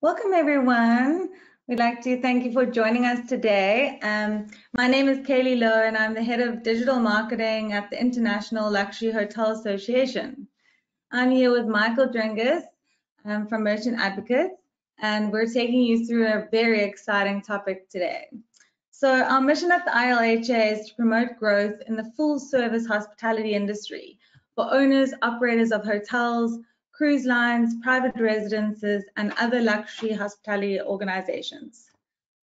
Welcome, everyone. We'd like to thank you for joining us today. Um, my name is Kaylee Lowe, and I'm the head of digital marketing at the International Luxury Hotel Association. I'm here with Michael Dringus um, from Merchant Advocates, and we're taking you through a very exciting topic today. So, our mission at the ILHA is to promote growth in the full service hospitality industry for owners, operators of hotels, cruise lines, private residences, and other luxury hospitality organizations.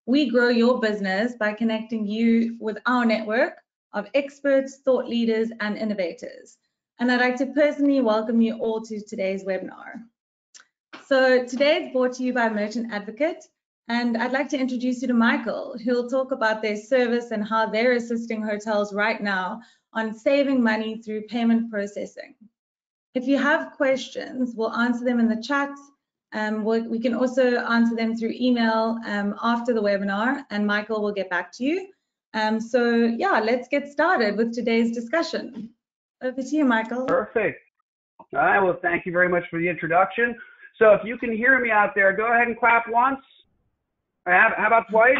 We grow your business by connecting you with our network of experts, thought leaders, and innovators. And I'd like to personally welcome you all to today's webinar. So today is brought to you by Merchant Advocate, and I'd like to introduce you to Michael, who'll talk about their service and how they're assisting hotels right now on saving money through payment processing. If you have questions, we'll answer them in the chat. Um, we'll, we can also answer them through email um, after the webinar, and Michael will get back to you. Um, so yeah, let's get started with today's discussion. Over to you, Michael. Perfect. All right, well, thank you very much for the introduction. So if you can hear me out there, go ahead and clap once. How about twice?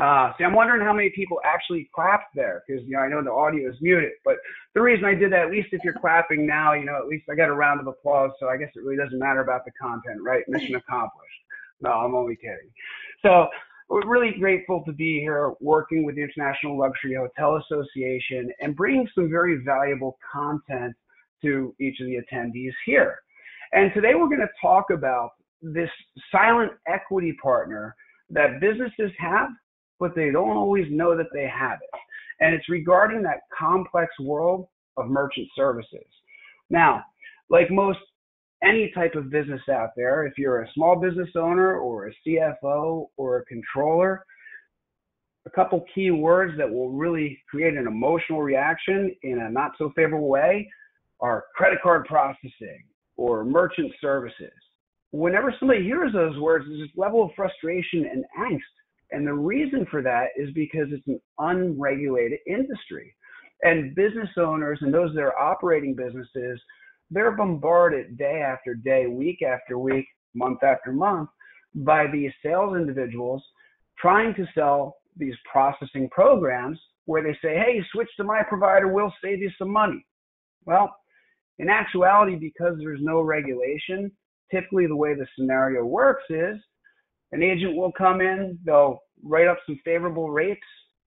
Uh, see, I'm wondering how many people actually clapped there because you know I know the audio is muted. But the reason I did that, at least if you're clapping now, you know, at least I got a round of applause. So I guess it really doesn't matter about the content, right? Mission accomplished. No, I'm only kidding. So we're really grateful to be here working with the International Luxury Hotel Association and bringing some very valuable content to each of the attendees here. And today we're going to talk about this silent equity partner that businesses have but they don't always know that they have it. And it's regarding that complex world of merchant services. Now, like most any type of business out there, if you're a small business owner or a CFO or a controller, a couple key words that will really create an emotional reaction in a not so favorable way are credit card processing or merchant services. Whenever somebody hears those words, there's this level of frustration and angst and the reason for that is because it's an unregulated industry. And business owners and those that are operating businesses, they're bombarded day after day, week after week, month after month by these sales individuals trying to sell these processing programs where they say, hey, switch to my provider, we'll save you some money. Well, in actuality, because there's no regulation, typically the way the scenario works is an agent will come in, they'll write up some favorable rates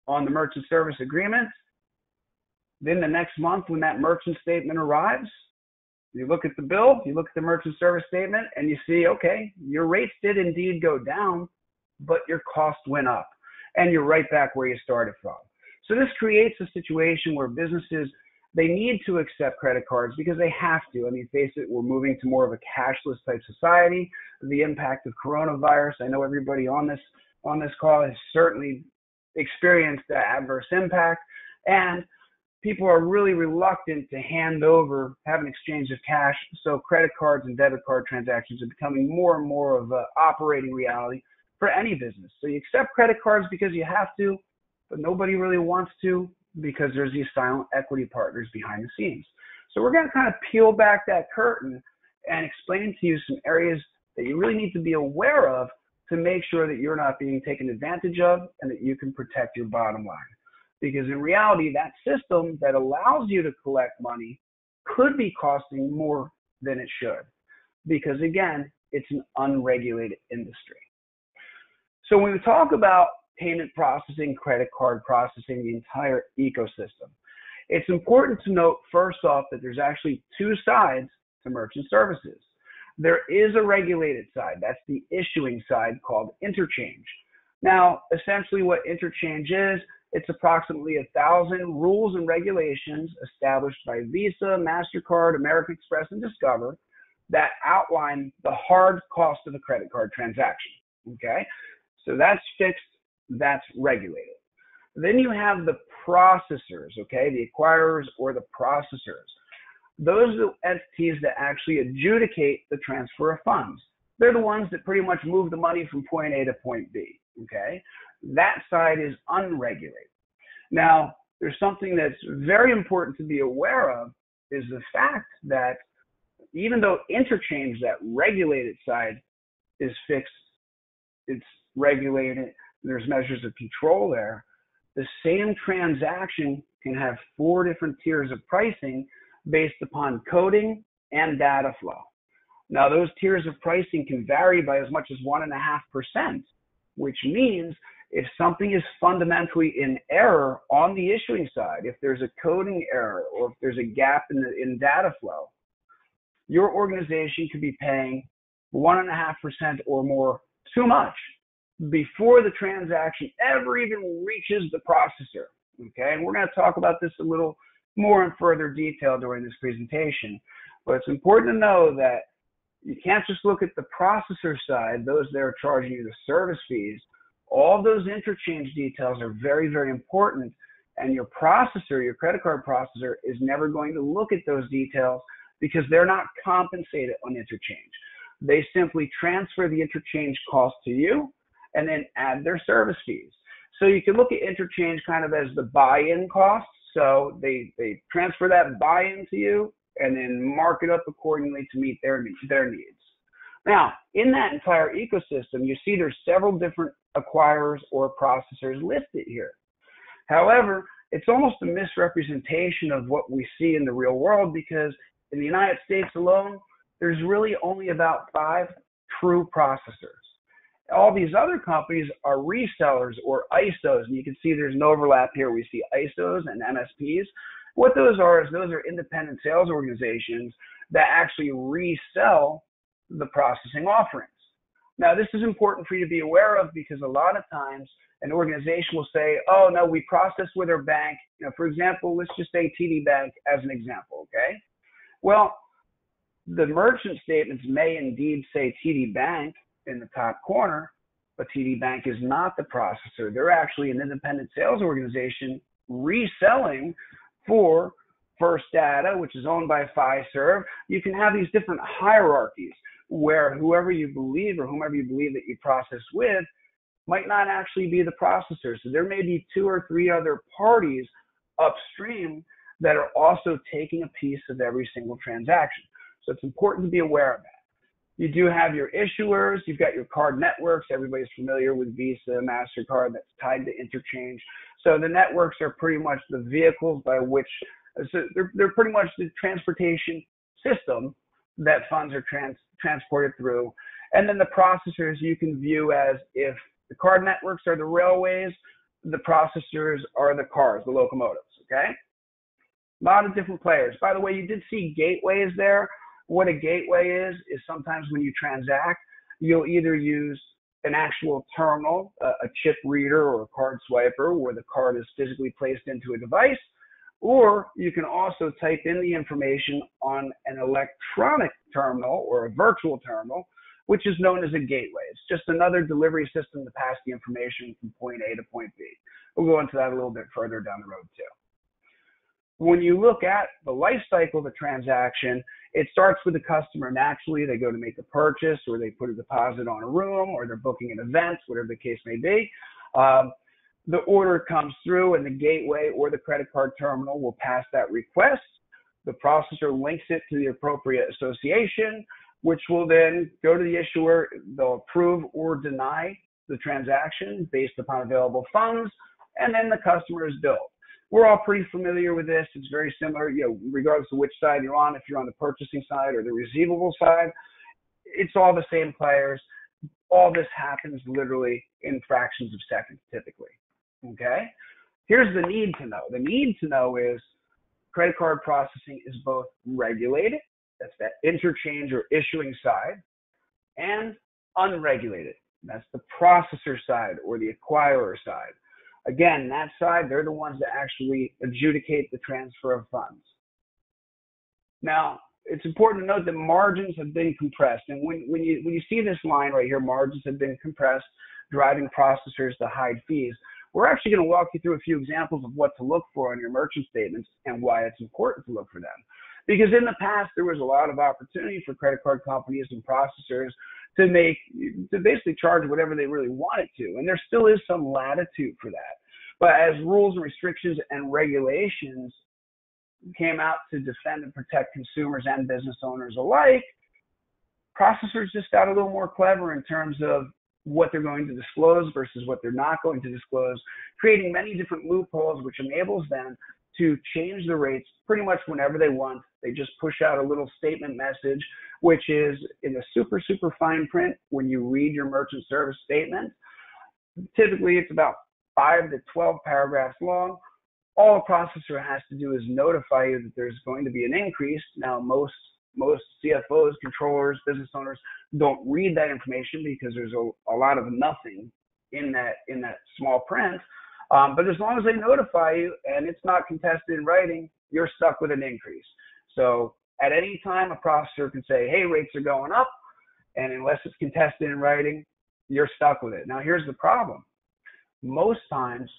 on the merchant service agreement. Then the next month, when that merchant statement arrives, you look at the bill, you look at the merchant service statement, and you see, okay, your rates did indeed go down, but your cost went up, and you're right back where you started from. So this creates a situation where businesses they need to accept credit cards because they have to. I mean, face it, we're moving to more of a cashless type society. The impact of coronavirus, I know everybody on this on this call has certainly experienced that adverse impact, and people are really reluctant to hand over, have an exchange of cash. So credit cards and debit card transactions are becoming more and more of an operating reality for any business. So you accept credit cards because you have to, but nobody really wants to because there's these silent equity partners behind the scenes. So we're going to kind of peel back that curtain and explain to you some areas that you really need to be aware of to make sure that you're not being taken advantage of and that you can protect your bottom line. Because in reality, that system that allows you to collect money could be costing more than it should. Because again, it's an unregulated industry. So when we talk about payment processing, credit card processing, the entire ecosystem. It's important to note first off that there's actually two sides to merchant services. There is a regulated side, that's the issuing side called interchange. Now, essentially, what interchange is, it's approximately a thousand rules and regulations established by Visa, MasterCard, American Express, and Discover that outline the hard cost of a credit card transaction. Okay? So that's fixed that's regulated. Then you have the processors, okay, the acquirers or the processors. Those are the entities that actually adjudicate the transfer of funds. They're the ones that pretty much move the money from point A to point B, okay? That side is unregulated. Now, there's something that's very important to be aware of is the fact that even though interchange, that regulated side, is fixed, it's regulated, there's measures of control there. The same transaction can have four different tiers of pricing based upon coding and data flow. Now, those tiers of pricing can vary by as much as 1.5%, which means if something is fundamentally in error on the issuing side, if there's a coding error or if there's a gap in, the, in data flow, your organization could be paying 1.5% or more too much before the transaction ever even reaches the processor. Okay, and we're going to talk about this a little more in further detail during this presentation. But it's important to know that you can't just look at the processor side, those that are charging you the service fees. All those interchange details are very, very important. And your processor, your credit card processor, is never going to look at those details because they're not compensated on interchange. They simply transfer the interchange cost to you and then add their service fees. So you can look at interchange kind of as the buy-in cost. So they, they transfer that buy-in to you and then mark it up accordingly to meet their, their needs. Now, in that entire ecosystem, you see there's several different acquirers or processors listed here. However, it's almost a misrepresentation of what we see in the real world because in the United States alone, there's really only about five true processors. All these other companies are resellers or ISOs, and you can see there's an overlap here. We see ISOs and MSPs. What those are is those are independent sales organizations that actually resell the processing offerings. Now, this is important for you to be aware of because a lot of times an organization will say, oh, no, we process with our bank. You know, for example, let's just say TD Bank as an example, okay? Well, the merchant statements may indeed say TD Bank in the top corner, but TD Bank is not the processor. They're actually an independent sales organization reselling for First Data, which is owned by Fiserv. You can have these different hierarchies where whoever you believe or whomever you believe that you process with might not actually be the processor. So there may be two or three other parties upstream that are also taking a piece of every single transaction. So it's important to be aware of that. You do have your issuers, you've got your card networks. Everybody's familiar with Visa, MasterCard that's tied to interchange. So the networks are pretty much the vehicles by which, so they're, they're pretty much the transportation system that funds are trans, transported through. And then the processors you can view as if the card networks are the railways, the processors are the cars, the locomotives, okay? A lot of different players. By the way, you did see gateways there. What a gateway is, is sometimes when you transact, you'll either use an actual terminal, a, a chip reader or a card swiper where the card is physically placed into a device, or you can also type in the information on an electronic terminal or a virtual terminal, which is known as a gateway. It's just another delivery system to pass the information from point A to point B. We'll go into that a little bit further down the road too. When you look at the life cycle of a transaction, it starts with the customer naturally. They go to make a purchase or they put a deposit on a room or they're booking an event, whatever the case may be. Um, the order comes through and the gateway or the credit card terminal will pass that request. The processor links it to the appropriate association, which will then go to the issuer. They'll approve or deny the transaction based upon available funds, and then the customer is billed. We're all pretty familiar with this. It's very similar, you know, regardless of which side you're on, if you're on the purchasing side or the receivable side, it's all the same players. All this happens literally in fractions of seconds typically. Okay? Here's the need to know. The need to know is credit card processing is both regulated, that's that interchange or issuing side, and unregulated. That's the processor side or the acquirer side. Again, that side, they're the ones that actually adjudicate the transfer of funds. Now, it's important to note that margins have been compressed. And when, when, you, when you see this line right here, margins have been compressed, driving processors to hide fees. We're actually going to walk you through a few examples of what to look for on your merchant statements and why it's important to look for them. Because in the past, there was a lot of opportunity for credit card companies and processors to make, to basically charge whatever they really wanted to. And there still is some latitude for that. But as rules and restrictions and regulations came out to defend and protect consumers and business owners alike, processors just got a little more clever in terms of what they're going to disclose versus what they're not going to disclose, creating many different loopholes, which enables them to change the rates pretty much whenever they want. They just push out a little statement message, which is in the super, super fine print when you read your merchant service statement. Typically, it's about five to 12 paragraphs long. All a processor has to do is notify you that there's going to be an increase. Now, most most CFOs, controllers, business owners don't read that information because there's a, a lot of nothing in that in that small print. Um, but as long as they notify you and it's not contested in writing, you're stuck with an increase. So at any time, a processor can say, "Hey, rates are going up," and unless it's contested in writing, you're stuck with it. Now, here's the problem: most times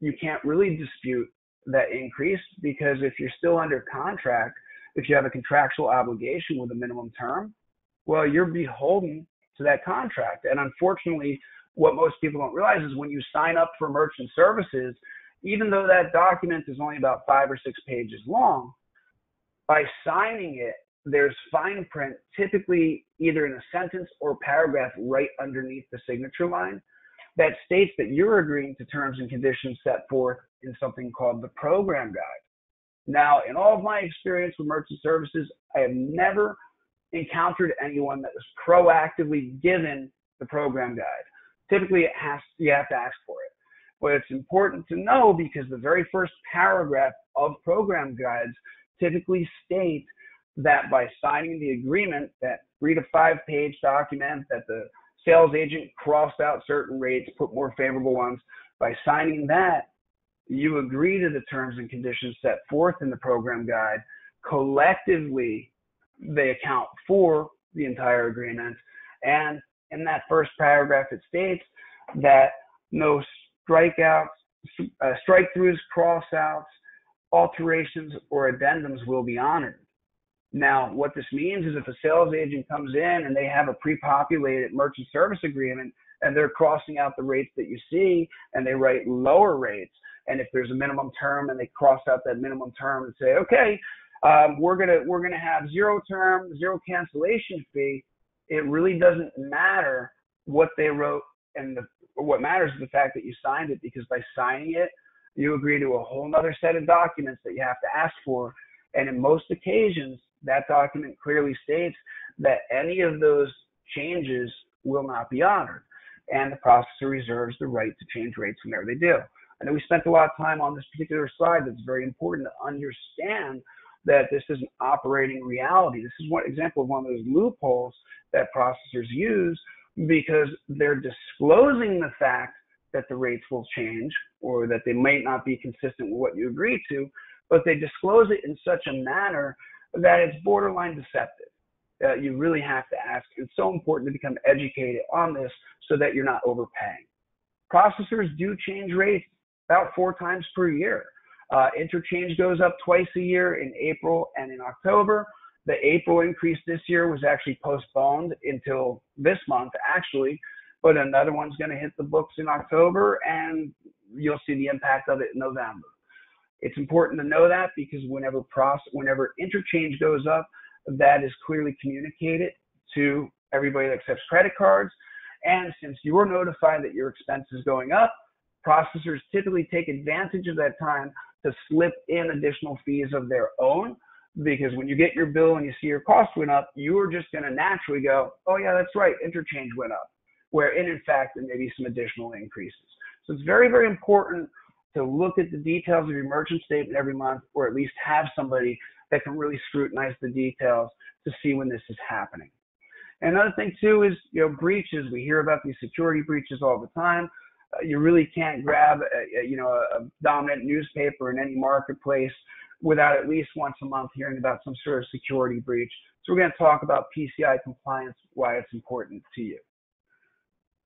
you can't really dispute that increase because if you're still under contract if you have a contractual obligation with a minimum term, well, you're beholden to that contract. And unfortunately, what most people don't realize is when you sign up for merchant services, even though that document is only about five or six pages long, by signing it, there's fine print, typically either in a sentence or paragraph right underneath the signature line, that states that you're agreeing to terms and conditions set forth in something called the program guide. Now, in all of my experience with merchant services, I have never encountered anyone that was proactively given the program guide. Typically, it has you have to ask for it. But it's important to know because the very first paragraph of program guides typically state that by signing the agreement, that three to five page document that the sales agent crossed out certain rates, put more favorable ones, by signing that, you agree to the terms and conditions set forth in the program guide. Collectively, they account for the entire agreement. And in that first paragraph, it states that no strikeouts, uh, strike throughs, crossouts, alterations, or addendums will be honored. Now, what this means is if a sales agent comes in and they have a pre-populated merchant service agreement and they're crossing out the rates that you see and they write lower rates, and if there's a minimum term and they cross out that minimum term and say, okay, um, we're gonna we're gonna have zero term, zero cancellation fee. It really doesn't matter what they wrote, and the, what matters is the fact that you signed it because by signing it, you agree to a whole other set of documents that you have to ask for. And in most occasions, that document clearly states that any of those changes will not be honored. And the processor reserves the right to change rates whenever they do. I know we spent a lot of time on this particular slide that's very important to understand that this is an operating reality. This is one example of one of those loopholes that processors use because they're disclosing the fact that the rates will change or that they might not be consistent with what you agreed to, but they disclose it in such a manner that it's borderline deceptive. Uh, you really have to ask. It's so important to become educated on this so that you're not overpaying. Processors do change rates about four times per year. Uh, interchange goes up twice a year in April and in October. The April increase this year was actually postponed until this month, actually, but another one's going to hit the books in October, and you'll see the impact of it in November. It's important to know that because whenever process, whenever interchange goes up, that is clearly communicated to everybody that accepts credit cards. And since you are notified that your expense is going up, processors typically take advantage of that time to slip in additional fees of their own because when you get your bill and you see your cost went up, you're just going to naturally go, oh yeah, that's right, interchange went up. Where in, in fact, there may be some additional increases. So it's very, very important to look at the details of your merchant statement every month, or at least have somebody that can really scrutinize the details to see when this is happening. Another thing too is, you know, breaches. We hear about these security breaches all the time. Uh, you really can't grab, a, a, you know, a, a dominant newspaper in any marketplace without at least once a month hearing about some sort of security breach. So we're going to talk about PCI compliance, why it's important to you.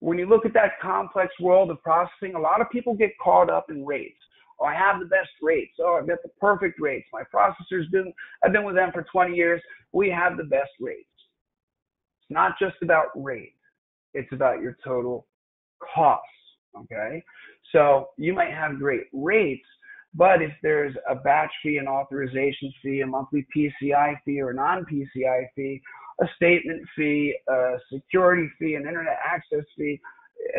When you look at that complex world of processing, a lot of people get caught up in rates. Oh, I have the best rates. Oh, I've got the perfect rates. My processor's been, I've been with them for 20 years. We have the best rates. It's not just about rate. It's about your total cost. Okay. So you might have great rates, But if there's a batch fee, an authorization fee, a monthly PCI fee or non-PCI fee, a statement fee, a security fee, an internet access fee,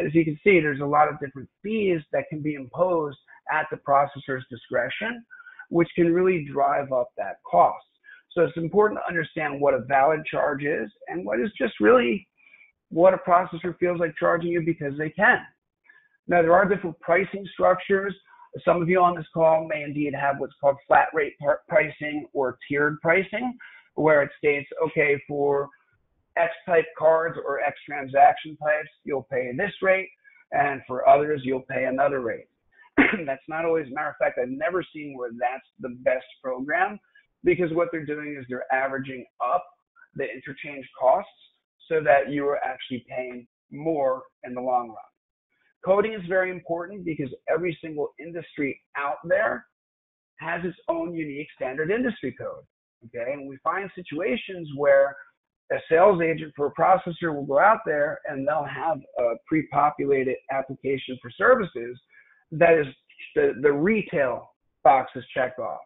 as you can see, there's a lot of different fees that can be imposed at the processor's discretion, which can really drive up that cost. So it's important to understand what a valid charge is and what is just really what a processor feels like charging you because they can. Now, there are different pricing structures. Some of you on this call may indeed have what's called flat rate pricing or tiered pricing, where it states, okay, for X type cards or X transaction types, you'll pay this rate, and for others, you'll pay another rate. that's not always, matter of fact, I've never seen where that's the best program because what they're doing is they're averaging up the interchange costs so that you are actually paying more in the long run. Coding is very important because every single industry out there has its own unique standard industry code. Okay, and we find situations where a sales agent for a processor will go out there and they'll have a pre-populated application for services that is the, the retail box is checked off.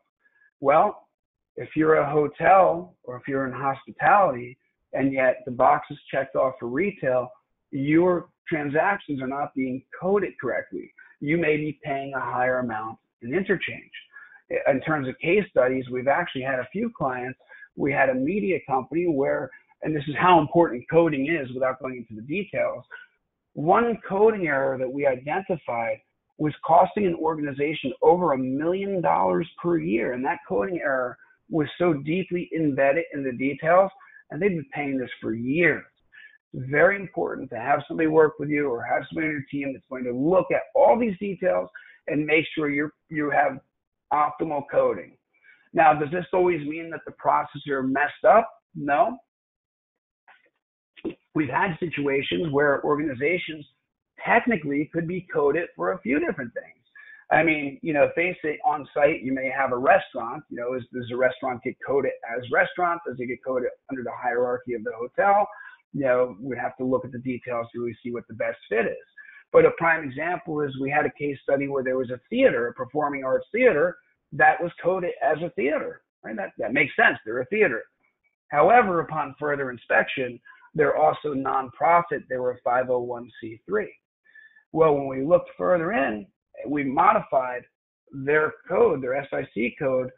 Well, if you're a hotel or if you're in hospitality and yet the box is checked off for retail, your transactions are not being coded correctly. You may be paying a higher amount in interchange. In terms of case studies, we've actually had a few clients. We had a media company where, and this is how important coding is without going into the details. One coding error that we identified was costing an organization over a million dollars per year. And that coding error was so deeply embedded in the details, and they've been paying this for years very important to have somebody work with you or have somebody on your team that's going to look at all these details and make sure you you have optimal coding. Now, does this always mean that the processor messed up? No. We've had situations where organizations technically could be coded for a few different things. I mean, you know, face it on site, you may have a restaurant. You know, is, does a restaurant get coded as restaurant? Does it get coded under the hierarchy of the hotel? You know, we'd have to look at the details to really see what the best fit is. But a prime example is we had a case study where there was a theater, a performing arts theater, that was coded as a theater. Right? That, that makes sense. They're a theater. However, upon further inspection, they're also nonprofit. They were a 501c3. Well, when we looked further in, we modified their code, their SIC code,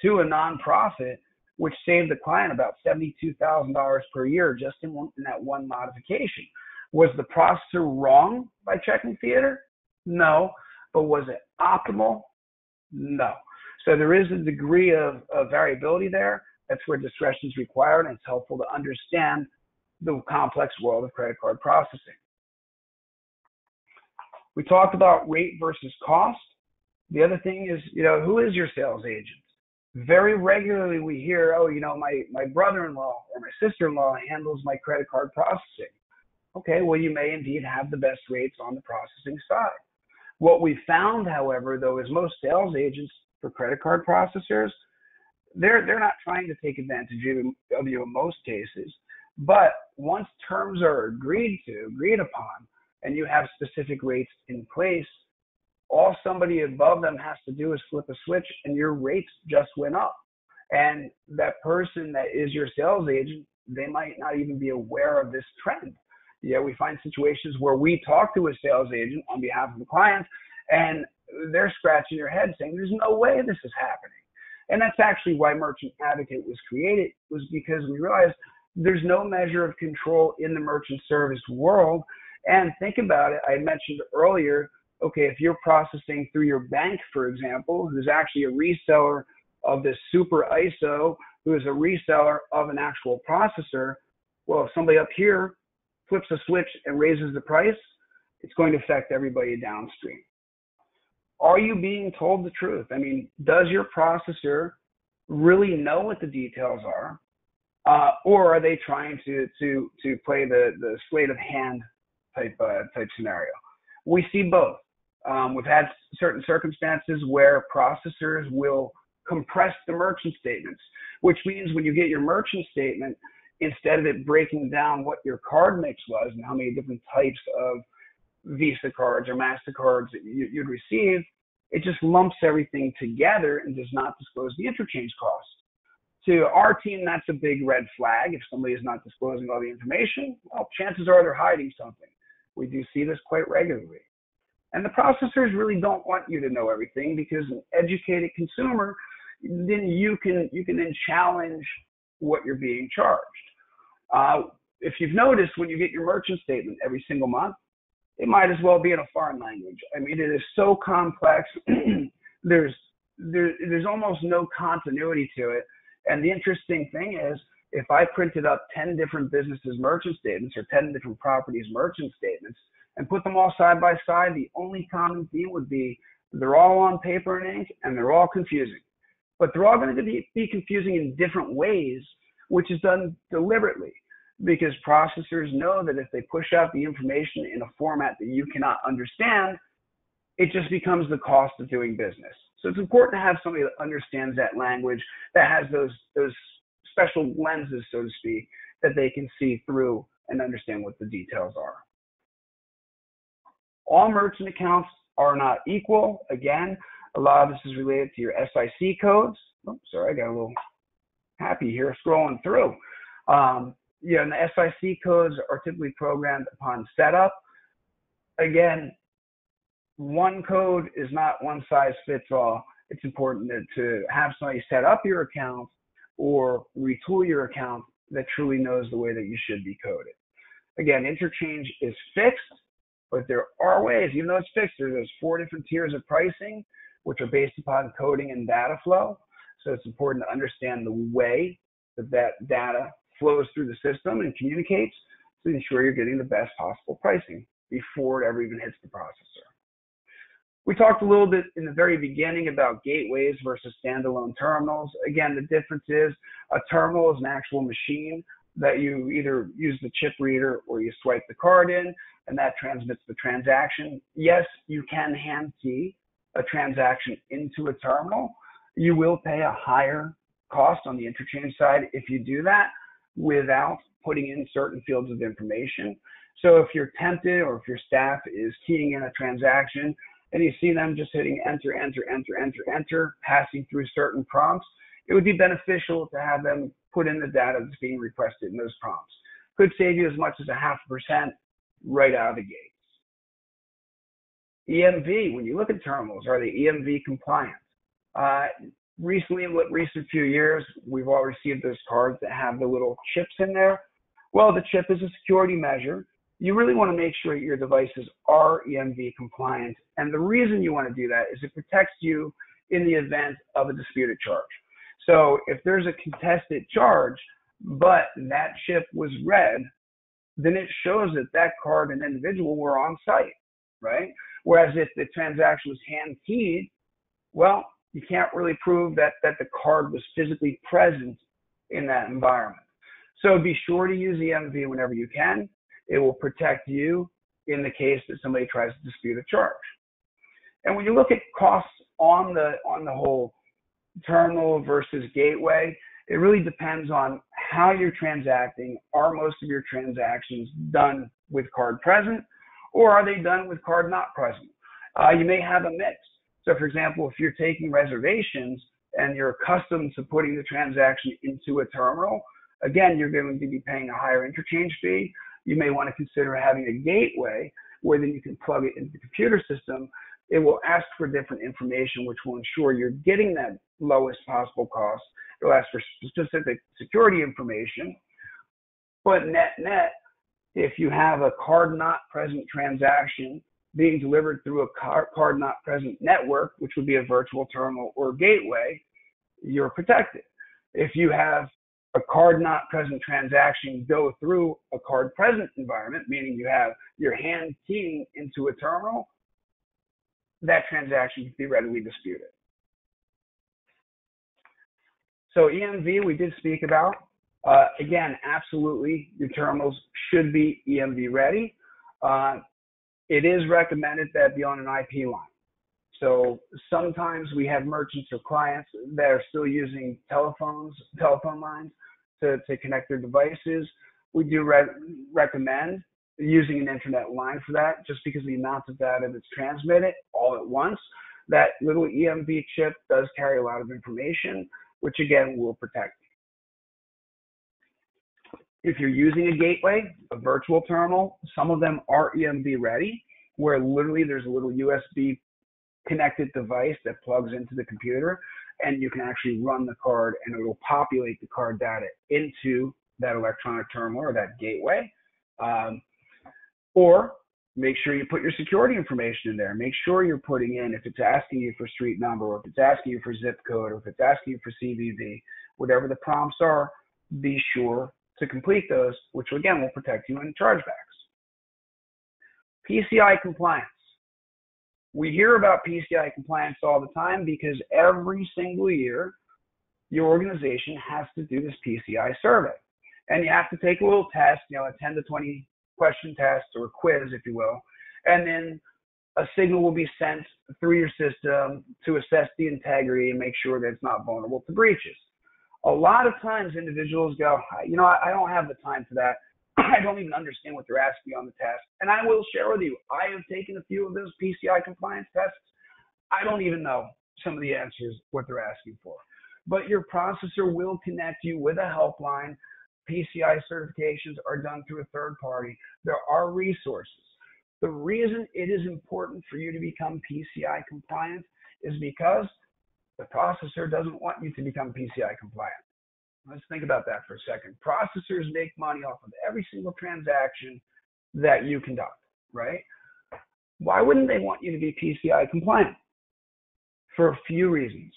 to a nonprofit which saved the client about $72,000 per year just in, one, in that one modification. Was the processor wrong by checking theater? No. But was it optimal? No. So there is a degree of, of variability there. That's where discretion is required, and it's helpful to understand the complex world of credit card processing. We talked about rate versus cost. The other thing is, you know, who is your sales agent? Very regularly we hear, oh, you know, my, my brother-in-law or my sister-in-law handles my credit card processing. Okay, well, you may indeed have the best rates on the processing side. What we found, however, though, is most sales agents for credit card processors, they're they're not trying to take advantage of you in most cases. But once terms are agreed to, agreed upon, and you have specific rates in place, all somebody above them has to do is flip a switch and your rates just went up. And that person that is your sales agent, they might not even be aware of this trend. Yeah, we find situations where we talk to a sales agent on behalf of the client and they're scratching their head saying, there's no way this is happening. And that's actually why Merchant Advocate was created, was because we realized there's no measure of control in the merchant service world. And think about it, I mentioned earlier okay, if you're processing through your bank, for example, who's actually a reseller of this super ISO, who is a reseller of an actual processor, well, if somebody up here flips a switch and raises the price, it's going to affect everybody downstream. Are you being told the truth? I mean, does your processor really know what the details are? Uh, or are they trying to, to, to play the, the sleight of hand type, uh, type scenario? We see both. Um, we've had certain circumstances where processors will compress the merchant statements, which means when you get your merchant statement, instead of it breaking down what your card mix was and how many different types of Visa cards or MasterCards that you, would receive, it just lumps everything together and does not disclose the interchange cost. To our team, that's a big red flag. If somebody is not disclosing all the information, well, chances are they're hiding something. We do see this quite regularly. And the processors really don't want you to know everything because an educated consumer, then you can you can then challenge what you're being charged. Uh, if you've noticed when you get your merchant statement every single month, it might as well be in a foreign language. I mean, it is so complex. there's there, there's almost no continuity to it. And the interesting thing is, if I printed up 10 different businesses merchant statements or 10 different properties merchant statements and put them all side by side, the only common theme would be they're all on paper and ink and they're all confusing. But they're all going to be, be confusing in different ways, which is done deliberately because processors know that if they push out the information in a format that you cannot understand, it just becomes the cost of doing business. So it's important to have somebody that understands that language, that has those those special lenses, so to speak, that they can see through and understand what the details are. All merchant accounts are not equal. Again, a lot of this is related to your SIC codes. Oh, sorry, I got a little happy here scrolling through. Um, and the SIC codes are typically programmed upon setup. Again, one code is not one size fits all. It's important to have somebody set up your account or retool your account that truly knows the way that you should be coded. Again, interchange is fixed, but there are ways, even though it's fixed, there's four different tiers of pricing, which are based upon coding and data flow. So it's important to understand the way that that data flows through the system and communicates to ensure you're getting the best possible pricing before it ever even hits the processor. We talked a little bit in the very beginning about gateways versus standalone terminals. Again, the difference is a terminal is an actual machine that you either use the chip reader or you swipe the card in and that transmits the transaction. Yes, you can hand key a transaction into a terminal. You will pay a higher cost on the interchange side if you do that without putting in certain fields of information. So if you're tempted or if your staff is keying in a transaction and you see them just hitting enter, enter, enter, enter, enter, passing through certain prompts, it would be beneficial to have them put in the data that's being requested in those prompts. Could save you as much as a half percent right out of the gates. EMV, when you look at terminals, are they EMV compliant? Uh, recently, in the recent few years, we've all received those cards that have the little chips in there. Well, the chip is a security measure you really want to make sure your devices are EMV compliant. And the reason you want to do that is it protects you in the event of a disputed charge. So if there's a contested charge, but that chip was read, then it shows that that card and individual were on site, right? Whereas if the transaction was hand keyed, well, you can't really prove that, that the card was physically present in that environment. So be sure to use EMV whenever you can. It will protect you in the case that somebody tries to dispute a charge. And when you look at costs on the on the whole terminal versus gateway, it really depends on how you're transacting. Are most of your transactions done with card present, or are they done with card not present? Uh, you may have a mix. So, for example, if you're taking reservations and you're accustomed to putting the transaction into a terminal, again, you're going to be paying a higher interchange fee you may want to consider having a gateway where then you can plug it into the computer system. It will ask for different information, which will ensure you're getting that lowest possible cost. It'll ask for specific security information. But net net, if you have a card not present transaction being delivered through a card not present network, which would be a virtual terminal or gateway, you're protected. If you have a card not present transaction go through a card present environment, meaning you have your hand keying into a terminal, that transaction can be readily disputed. So EMV we did speak about. Uh, again, absolutely, your terminals should be EMV ready. Uh, it is recommended that be on an IP line. So sometimes we have merchants or clients that are still using telephones, telephone lines to, to connect their devices. We do re- recommend using an internet line for that just because the amount of data that's transmitted all at once. that little EMV chip does carry a lot of information, which again will protect you. If you're using a gateway, a virtual terminal, some of them are EMV ready, where literally there's a little USB connected device that plugs into the computer and you can actually run the card and it will populate the card data into that electronic terminal or that gateway. Um, or make sure you put your security information in there. Make sure you're putting in if it's asking you for street number, or if it's asking you for zip code, or if it's asking you for CVV, whatever the prompts are, be sure to complete those, which again will protect you in chargebacks. PCI compliance. We hear about PCI compliance all the time because every single year your organization has to do this PCI survey. And you have to take a little test, you know, a 10 to 20 question test or quiz, if you will, and then a signal will be sent through your system to assess the integrity and make sure that it's not vulnerable to breaches. A lot of times individuals go, you know, I don't have the time for that. I don't even understand what they're asking on the test. And I will share with you, I have taken a few of those PCI compliance tests. I don't even know some of the answers, what they're asking for. But your processor will connect you with a helpline PCI certifications are done through a third party. There are resources. The reason it is important for you to become PCI compliant is because the processor doesn't want you to become PCI compliant. Let's think about that for a second. Processors make money off of every single transaction that you conduct, right? Why wouldn't they want you to be PCI compliant? For a few reasons.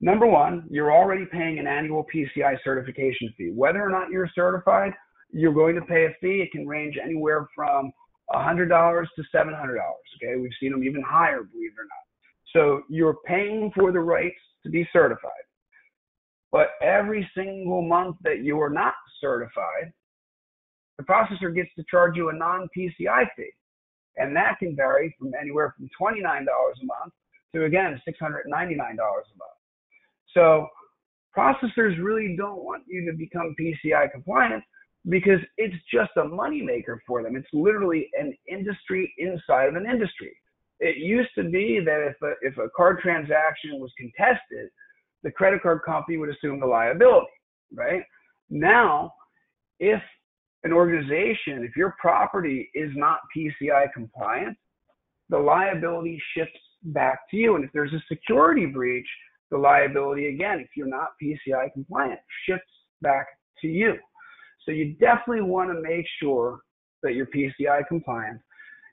Number one, you're already paying an annual PCI certification fee. Whether or not you're certified, you're going to pay a fee. It can range anywhere from $100 to $700. Okay, we've seen them even higher, believe it or not. So you're paying for the rights to be certified. But every single month that you are not certified, the processor gets to charge you a non PCI fee. And that can vary from anywhere from $29 a month to, again, $699 a month. So processors really don't want you to become PCI compliant because it's just a moneymaker for them. It's literally an industry inside of an industry. It used to be that if a, if a card transaction was contested, the credit card company would assume the liability, right? Now, if an organization, if your property is not PCI compliant, the liability shifts back to you. And if there's a security breach, the liability again, if you're not PCI compliant, shifts back to you. So you definitely want to make sure that you're PCI compliant.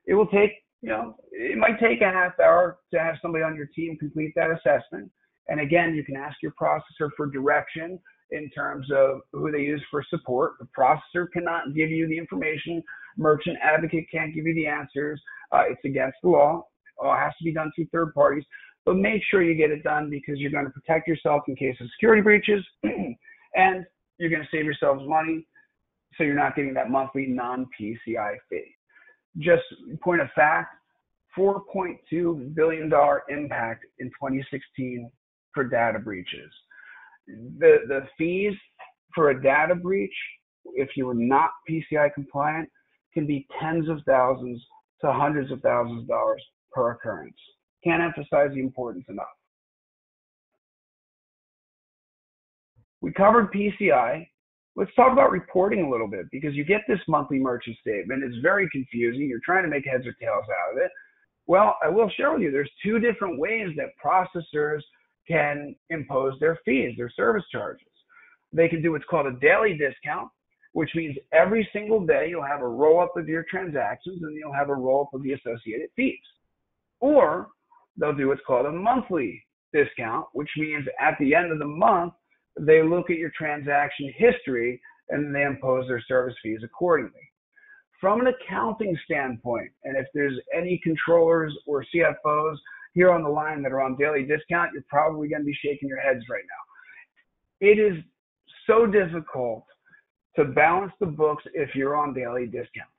It will take, you know, it might take a half hour to have somebody on your team complete that assessment. And again, you can ask your processor for direction in terms of who they use for support. The processor cannot give you the information. Merchant advocate can't give you the answers. Uh, it's against the law. It all has to be done through third parties but make sure you get it done because you're going to protect yourself in case of security breaches and you're going to save yourselves money so you're not getting that monthly non-PCI fee. Just point of fact, $4.2 billion impact in 2016 for data breaches. The, the fees for a data breach, if you were not PCI compliant, can be tens of thousands to hundreds of thousands of dollars per occurrence. Can't emphasize the importance enough. We covered PCI. Let's talk about reporting a little bit because you get this monthly merchant statement. It's very confusing. You're trying to make heads or tails out of it. Well, I will share with you there's two different ways that processors can impose their fees, their service charges. They can do what's called a daily discount, which means every single day you'll have a roll up of your transactions and you'll have a roll up of the associated fees. Or they'll do what's called a monthly discount, which means at the end of the month, they look at your transaction history and they impose their service fees accordingly. From an accounting standpoint, and if there's any controllers or CFOs here on the line that are on daily discount, you're probably going to be shaking your heads right now. It is so difficult to balance the books if you're on daily discount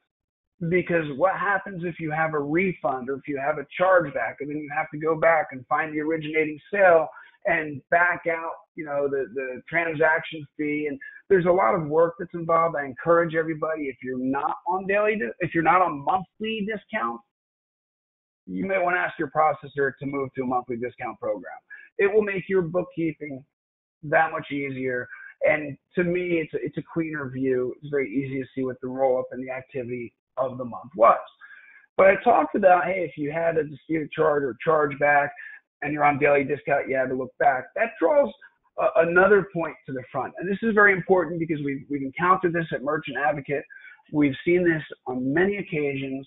because what happens if you have a refund or if you have a chargeback and then you have to go back and find the originating sale and back out you know the the transaction fee and there's a lot of work that's involved i encourage everybody if you're not on daily if you're not on monthly discount you may want to ask your processor to move to a monthly discount program. It will make your bookkeeping that much easier. And to me, it's a, it's a cleaner view. It's very easy to see what the roll up and the activity of the month was. But I talked about, hey, if you had a disputed charge or charge back and you're on daily discount, you had to look back. That draws another point to the front. And this is very important because we've, we've encountered this at Merchant Advocate. We've seen this on many occasions.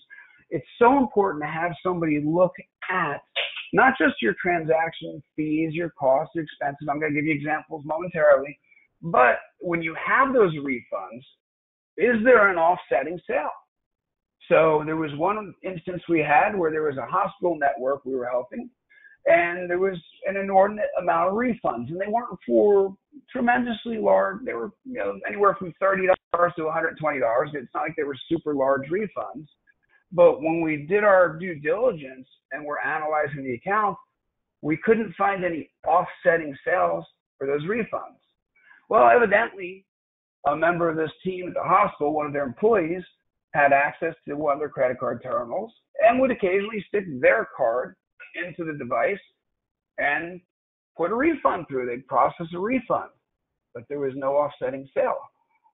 It's so important to have somebody look at not just your transaction fees, your costs, your expenses. I'm going to give you examples momentarily. But when you have those refunds, is there an offsetting sale? So there was one instance we had where there was a hospital network we were helping, and there was an inordinate amount of refunds, and they weren't for tremendously large. They were you know anywhere from thirty dollars to one hundred twenty dollars. It's not like they were super large refunds. But when we did our due diligence and we're analyzing the account, we couldn't find any offsetting sales for those refunds. Well, evidently, a member of this team at the hospital, one of their employees, had access to their credit card terminals and would occasionally stick their card into the device and put a refund through. They'd process a refund, but there was no offsetting sale.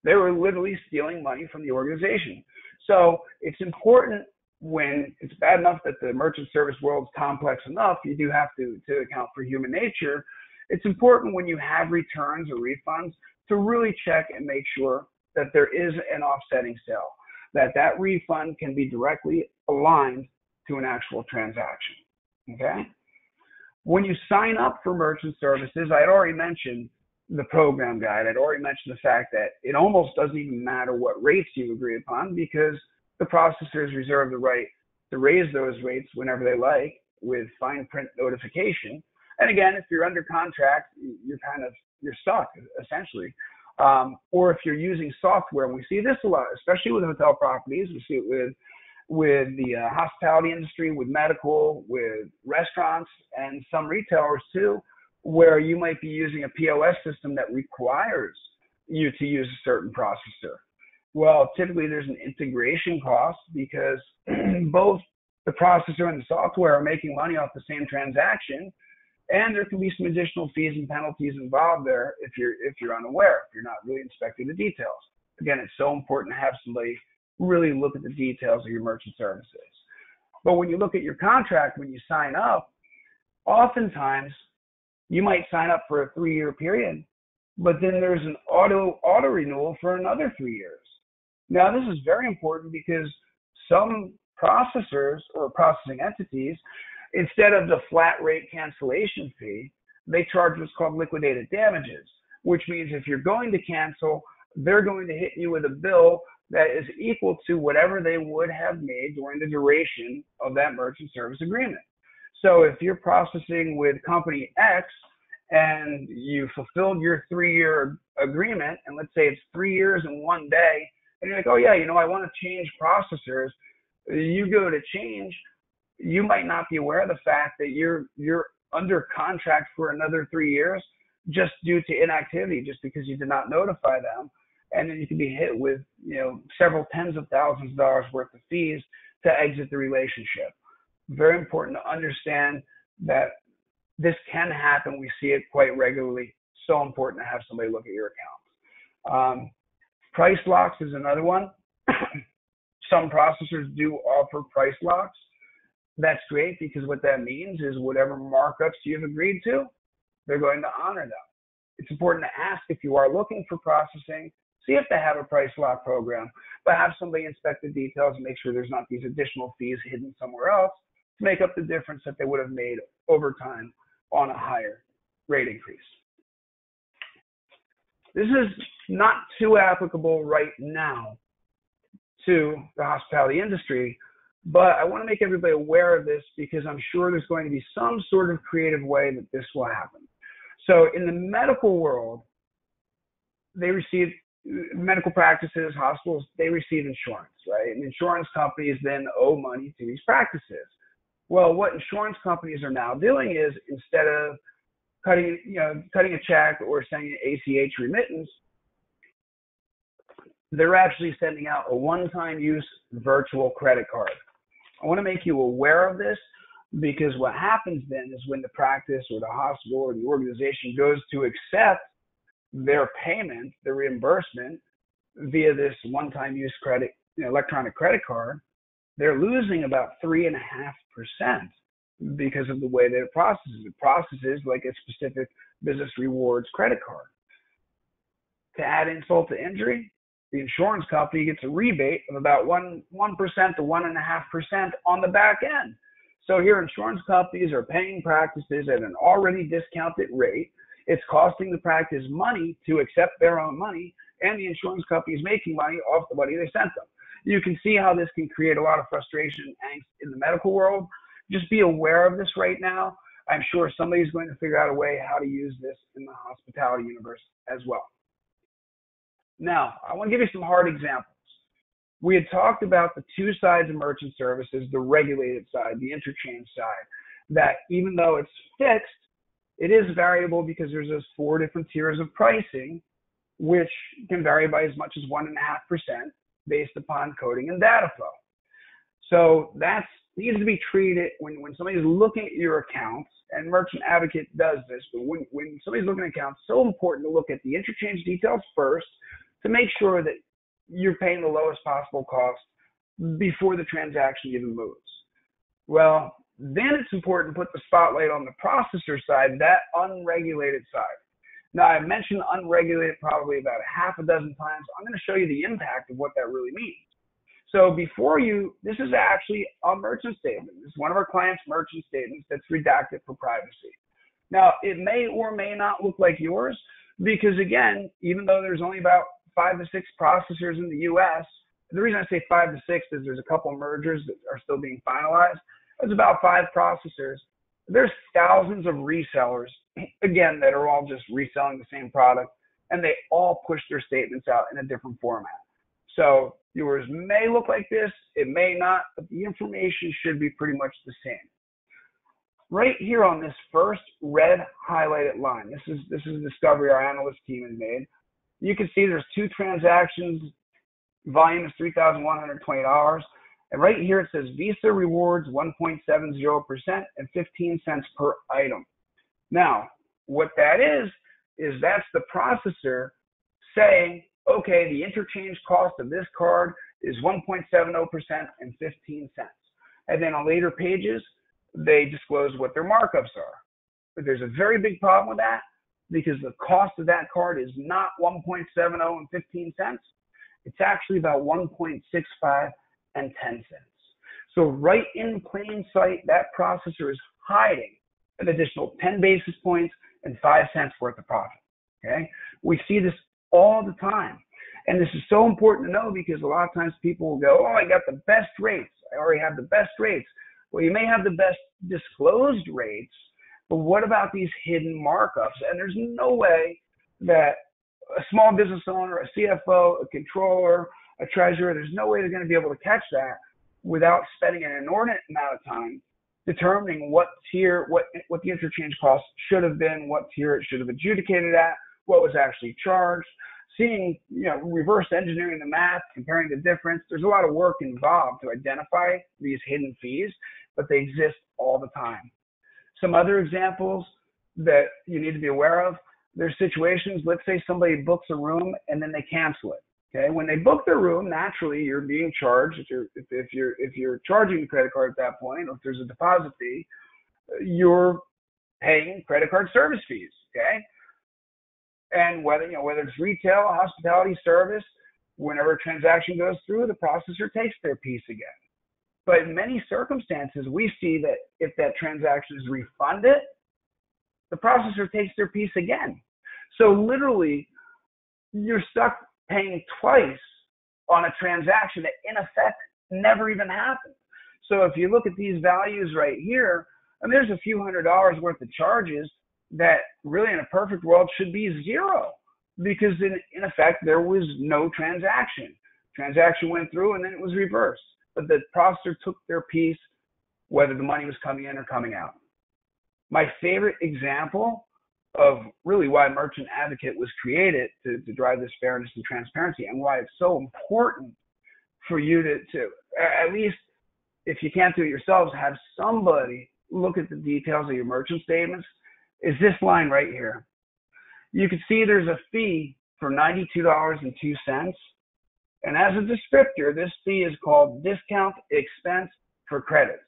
They were literally stealing money from the organization. So it's important when it's bad enough that the merchant service world is complex enough, you do have to, to account for human nature. It's important when you have returns or refunds to really check and make sure that there is an offsetting sale, that that refund can be directly aligned to an actual transaction. Okay? When you sign up for merchant services, I had already mentioned the program guide. I'd already mentioned the fact that it almost doesn't even matter what rates you agree upon because the processors reserve the right to raise those rates whenever they like with fine print notification. And again, if you're under contract, you're kind of you're stuck essentially. Um, or if you're using software, and we see this a lot, especially with hotel properties, we see it with with the uh, hospitality industry, with medical, with restaurants, and some retailers too, where you might be using a POS system that requires you to use a certain processor. Well, typically there's an integration cost because both the processor and the software are making money off the same transaction, and there can be some additional fees and penalties involved there if you're if you're unaware, if you're not really inspecting the details. Again, it's so important to have somebody really look at the details of your merchant services. But when you look at your contract, when you sign up, oftentimes you might sign up for a three-year period, but then there's an auto auto renewal for another three years. Now, this is very important because some processors or processing entities, instead of the flat rate cancellation fee, they charge what's called liquidated damages, which means if you're going to cancel, they're going to hit you with a bill that is equal to whatever they would have made during the duration of that merchant service agreement. So if you're processing with company X and you fulfilled your three year agreement, and let's say it's three years and one day, and you're like, oh yeah, you know, I want to change processors. You go to change, you might not be aware of the fact that you're you're under contract for another three years just due to inactivity, just because you did not notify them, and then you can be hit with you know several tens of thousands of dollars worth of fees to exit the relationship. Very important to understand that this can happen. We see it quite regularly. So important to have somebody look at your account. Um, Price locks is another one. Some processors do offer price locks. That's great because what that means is whatever markups you've agreed to, they're going to honor them. It's important to ask if you are looking for processing, see if they have a price lock program, but have somebody inspect the details and make sure there's not these additional fees hidden somewhere else to make up the difference that they would have made over time on a higher rate increase. This is not too applicable right now to the hospitality industry, but I want to make everybody aware of this because I'm sure there's going to be some sort of creative way that this will happen. So in the medical world, they receive medical practices, hospitals, they receive insurance, right? And insurance companies then owe money to these practices. Well, what insurance companies are now doing is instead of cutting, you know, cutting a check or sending an ACH remittance, they're actually sending out a one-time use virtual credit card. I want to make you aware of this Because what happens then is when the practice or the hospital or the organization goes to accept their payment, the reimbursement via this one-time use credit, you know, electronic credit card, they're losing about three and a half percent because of the way that it processes. It processes like a specific business rewards credit card. To add insult to injury, the insurance company gets a rebate of about one one percent to one and a half percent on the back end. So here, insurance companies are paying practices at an already discounted rate. It's costing the practice money to accept their own money, and the insurance company is making money off the money they sent them. You can see how this can create a lot of frustration and angst in the medical world. Just be aware of this right now. I'm sure somebody's going to figure out a way how to use this in the hospitality universe as well. Now, I want to give you some hard examples. We had talked about the two sides of merchant services, the regulated side, the interchange side, that even though it's fixed, it is variable because there's those four different tiers of pricing, which can vary by as much as one and a half percent based upon coding and data flow. So that needs to be treated when, when somebody's looking at your accounts, and Merchant Advocate does this, but when, when somebody's looking at accounts, so important to look at the interchange details first to make sure that you're paying the lowest possible cost before the transaction even moves. Well, then it's important to put the spotlight on the processor side, that unregulated side. Now, I mentioned unregulated probably about half a dozen times. I'm going to show you the impact of what that really means. So before you, this is actually a merchant statement. This is one of our clients' merchant statements that's redacted for privacy. Now, it may or may not look like yours because, again, even though there's only about five to six processors in the U.S., the reason I say five to six is there's a couple mergers that are still being finalized. It's about five processors. There's thousands of resellers, again, that are all just reselling the same product, and they all push their statements out in a different format. So yours may look like this, it may not, but the information should be pretty much the same. Right here on this first red highlighted line, this is this is a discovery our analyst team has made. You can see there's two transactions, volume is $3,120. And right here it says Visa rewards 1.70% and 15 cents per item. Now, what that is, is that's the processor saying, okay, the interchange cost of this card is 1.70% and 15 cents. And then on later pages, they disclose what their markups are. But there's a very big problem with that because the cost of that card is not 1.70 and 15 cents. It's actually about 1.65 and 10 cents. So right in plain sight, that processor is hiding an additional 10 basis points and 5 cents worth of profit. Okay? We see this all the time. And this is so important to know because a lot of times people will go, Oh, I got the best rates. I already have the best rates. Well, you may have the best disclosed rates, but what about these hidden markups? And there's no way that a small business owner, a CFO, a controller, a treasurer, there's no way they're going to be able to catch that without spending an inordinate amount of time determining what tier, what what the interchange cost should have been, what tier it should have adjudicated at, what was actually charged, seeing, you know, reverse engineering the math, comparing the difference. There's a lot of work involved to identify these hidden fees, but they exist all the time. Some other examples that you need to be aware of, there's situations, let's say somebody books a room and then they cancel it. Okay, when they book their room, naturally you're being charged. If you're if, if you're if you're charging the credit card at that point, or if there's a deposit fee, you're paying credit card service fees. Okay, and whether you know whether it's retail, hospitality, service, whenever a transaction goes through, the processor takes their piece again. But in many circumstances, we see that if that transaction is refunded, the processor takes their piece again. So literally, you're stuck paying twice on a transaction that in effect never even happened. So if you look at these values right here, and there's a few hundred dollars worth of charges that really in a perfect world should be zero because in, in effect there was no transaction. Transaction went through and then it was reversed. But the processor took their piece whether the money was coming in or coming out. My favorite example of really why Merchant Advocate was created to, to drive this fairness and transparency and why it's so important for you to, to at least if you can't do it yourselves, have somebody look at the details of your merchant statements is this line right here. You can see there's a fee for $92.02. And as a descriptor, this fee is called discount expense for credits.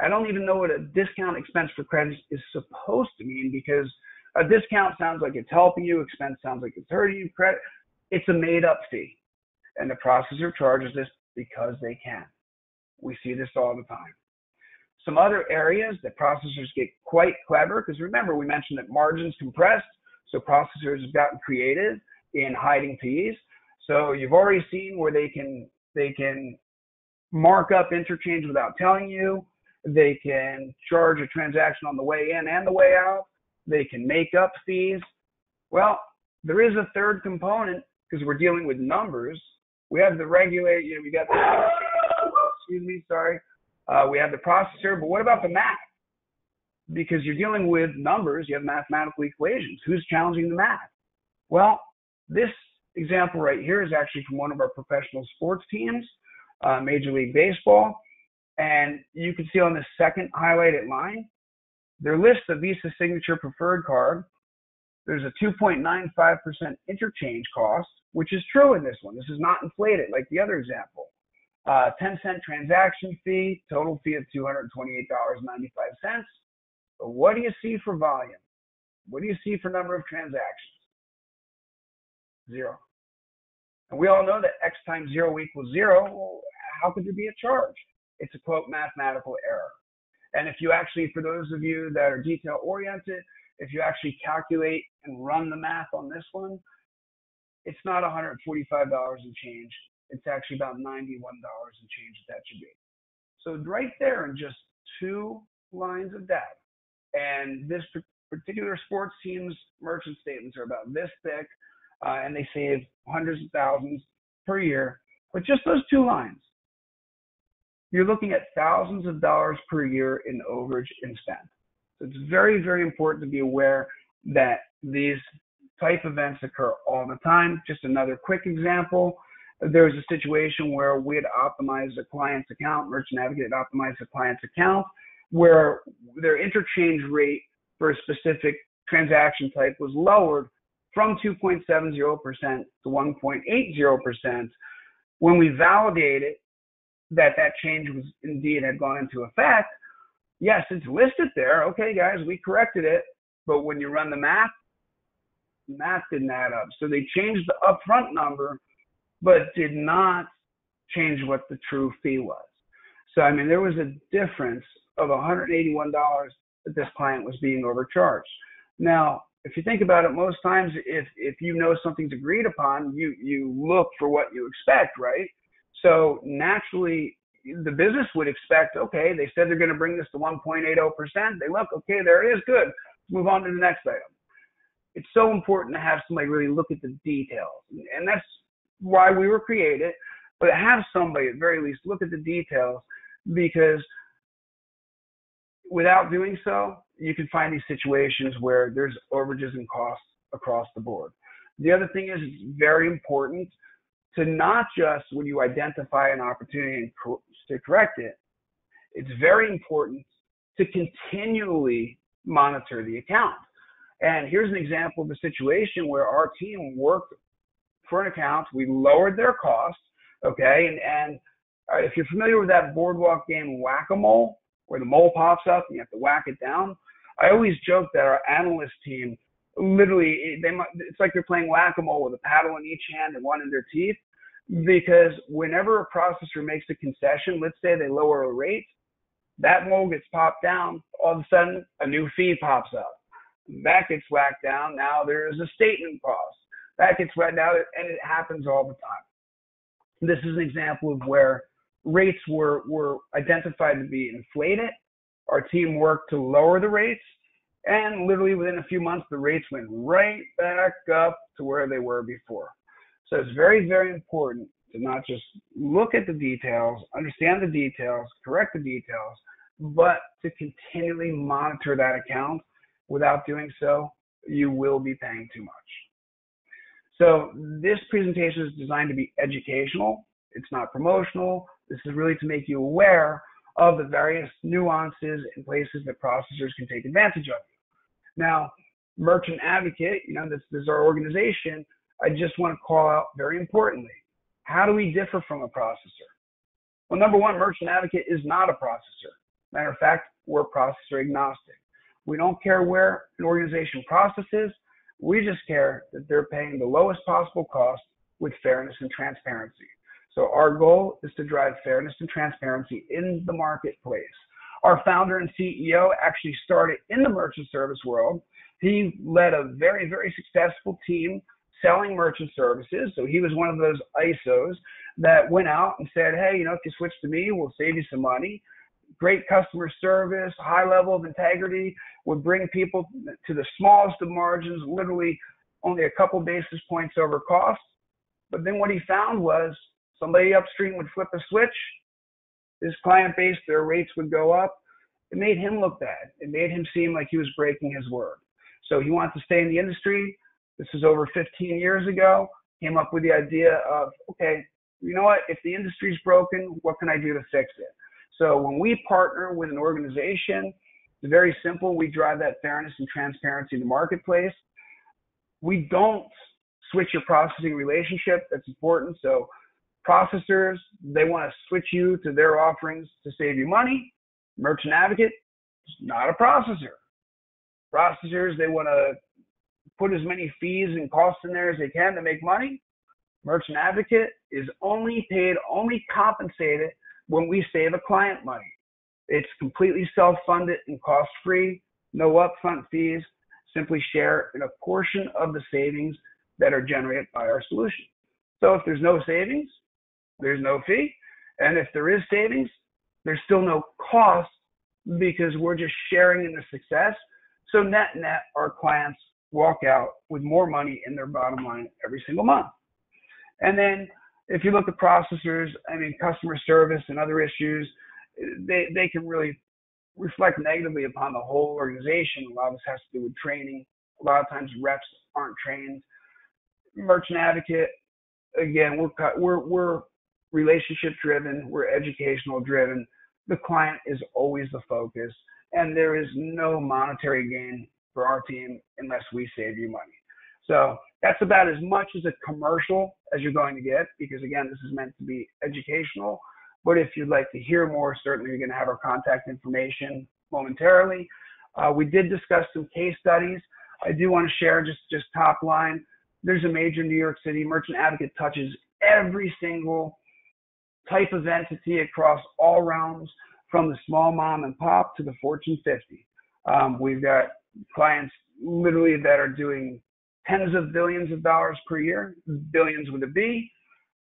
I don't even know what a discount expense for credits is supposed to mean because a discount sounds like it's helping you, expense sounds like it's hurting you, credit, it's a made up fee. And the processor charges this because they can. We see this all the time. Some other areas that processors get quite clever, because remember we mentioned that margins compressed, so processors have gotten creative in hiding fees. So you've already seen where they can they can mark up interchange without telling you. They can charge a transaction on the way in and the way out. They can make up fees. Well, there is a third component because we're dealing with numbers. We have the regulator, you know, we got the, excuse me, sorry. Uh, we have the processor, but what about the math? Because you're dealing with numbers, you have mathematical equations. Who's challenging the math? Well, this example right here is actually from one of our professional sports teams, uh, Major League Baseball. And you can see on the second highlighted line, their list of Visa Signature Preferred Card. There's a 2.95% interchange cost, which is true in this one. This is not inflated like the other example. Uh, 10 cent transaction fee, total fee of $228.95. But what do you see for volume? What do you see for number of transactions? Zero. And we all know that x times zero equals zero. Well, how could there be a charge? It's a quote mathematical error. And if you actually, for those of you that are detail oriented, if you actually calculate and run the math on this one, it's not $145 and change. It's actually about $91 and change that, that should be. So right there in just two lines of data. And this particular sports team's merchant statements are about this thick, uh, and they save hundreds of thousands per year. But just those two lines, you're looking at thousands of dollars per year in overage and spend. So it's very, very important to be aware that these type events occur all the time. Just another quick example. There was a situation where we had optimized a client's account, Merchant Advocate optimized a client's account, where their interchange rate for a specific transaction type was lowered from 2.70% to 1.80%. When we validated that that change was indeed had gone into effect, yes, it's listed there. Okay, guys, we corrected it. But when you run the math, the math didn't add up. So they changed the upfront number, but did not change what the true fee was. So, I mean, there was a difference of $181 that this client was being overcharged. Now, if you think about it, most times if, if you know something's agreed upon, you, you look for what you expect, right? So naturally, the business would expect, okay, they said they're going to bring this to 1.80%. They look, okay, there it is, good. Let's move on to the next item. It's so important to have somebody really look at the details. And that's why we were created, but have somebody at very least look at the details because without doing so, you can find these situations where there's overages and costs across the board. The other thing is it's very important to not just when you identify an opportunity to correct it, it's very important to continually monitor the account. And here's an example of a situation where our team worked for an account, we lowered their costs, okay, and, and uh, if you're familiar with that boardwalk game whack-a-mole, where the mole pops up and you have to whack it down, I always joke that our analyst team literally they it's like they're playing whack-a-mole with a paddle in each hand and one in their teeth because whenever a processor makes a concession, let's say they lower a rate, that mole gets popped down, all of a sudden a new fee pops up. That gets whacked down, now there's a statement cost. That gets whacked out, and it happens all the time. This is an example of where rates were, were identified to be inflated. Our team worked to lower the rates, and literally within a few months, the rates went right back up to where they were before. So it's very, very important to not just look at the details, understand the details, correct the details, but to continually monitor that account. Without doing so, you will be paying too much. So this presentation is designed to be educational. It's not promotional. This is really to make you aware of the various nuances and places that processors can take advantage of. Now, Merchant Advocate, you know, this, this is our organization. I just want to call out very importantly, how do we differ from a processor? Well, number one, Merchant Advocate is not a processor. Matter of fact, we're processor agnostic. We don't care where an organization processes. We just care that they're paying the lowest possible cost with fairness and transparency. So our goal is to drive fairness and transparency in the marketplace. Our founder and CEO actually started in the merchant service world. He led a very, very successful team selling merchant services. So he was one of those ISOs that went out and said, hey, you know, if you switch to me, we'll save you some money. Great customer service, high level of integrity, would bring people to the smallest of margins, literally only a couple basis points over cost. But then what he found was somebody upstream would flip a switch, his client base, their rates would go up. It made him look bad. It made him seem like he was breaking his word. So he wanted to stay in the industry. This was over 15 years ago. Came up with the idea of, okay, you know what? If the industry's broken, what can I do to fix it? So when we partner with an organization, it's very simple. We drive that fairness and transparency in the marketplace. We don't switch your processing relationship. That's important. So processors, they want to switch you to their offerings to save you money. Merchant Advocate is not a processor. Processors, they want to put as many fees and costs in there as they can to make money. Merchant Advocate is only paid, only compensated when we save a client money. It's completely self-funded and cost-free, no upfront fees, simply share in a portion of the savings that are generated by our solution. So if there's no savings, there's no fee. And if there is savings, there's still no cost because we're just sharing in the success. So net net, our clients walk out with more money in their bottom line every single month. And then if you look at processors, I mean, customer service and other issues, they, they can really reflect negatively upon the whole organization. A lot of this has to do with training. A lot of times reps aren't trained. Merchant advocate, again, we're, we're, we're relationship driven, we're educational driven. The client is always the focus, and there is no monetary gain for our team unless we save you money. So that's about as much as a commercial as you're going to get because again, this is meant to be educational. But if you'd like to hear more, certainly you're going to have our contact information momentarily. Uh, we did discuss some case studies. I do want to share just just top line. There's a major New York City merchant advocate touches every single type of entity across all realms, from the small mom and pop to the Fortune 50. Um, we've got clients literally that are doing tens of billions of dollars per year, billions with a B,